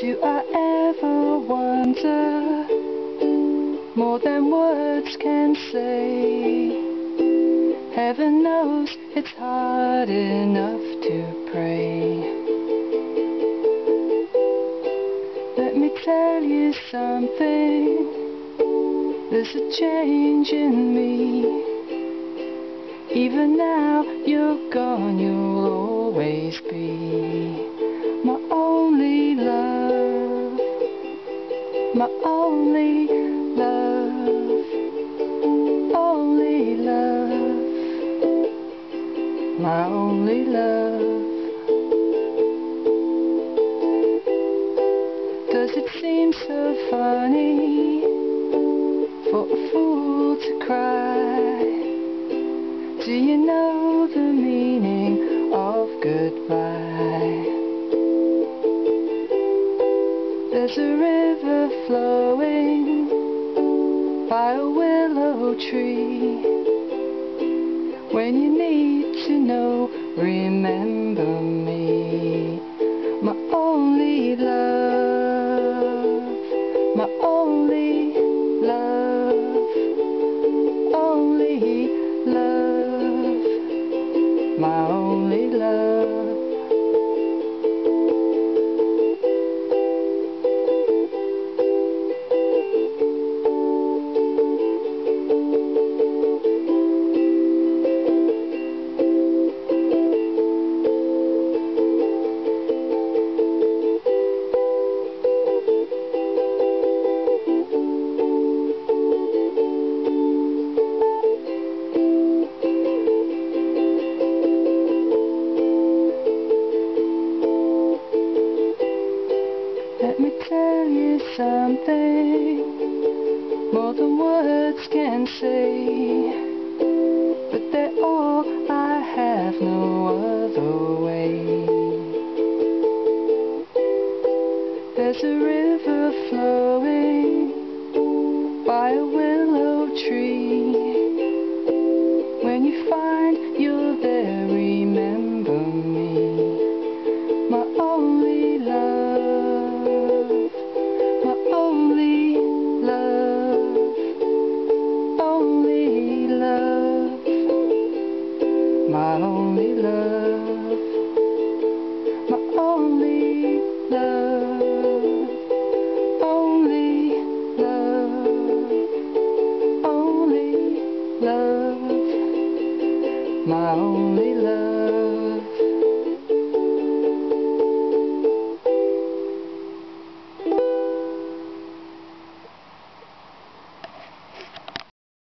Do I ever wonder more than words can say? Heaven knows it's hard enough to pray. Let me tell you something. There's a change in me. Even now you're gone, you'll always be my only love, only love, my only love. Does it seem so funny for a fool to cry? Do you know the meaning of goodbye? There's a river flowing by a willow tree. When you need to know, remember me. My only love, my only love, only love, my only love. Let me tell you something more than words can say. But they're all I have, no other way. There's a river flowing only love.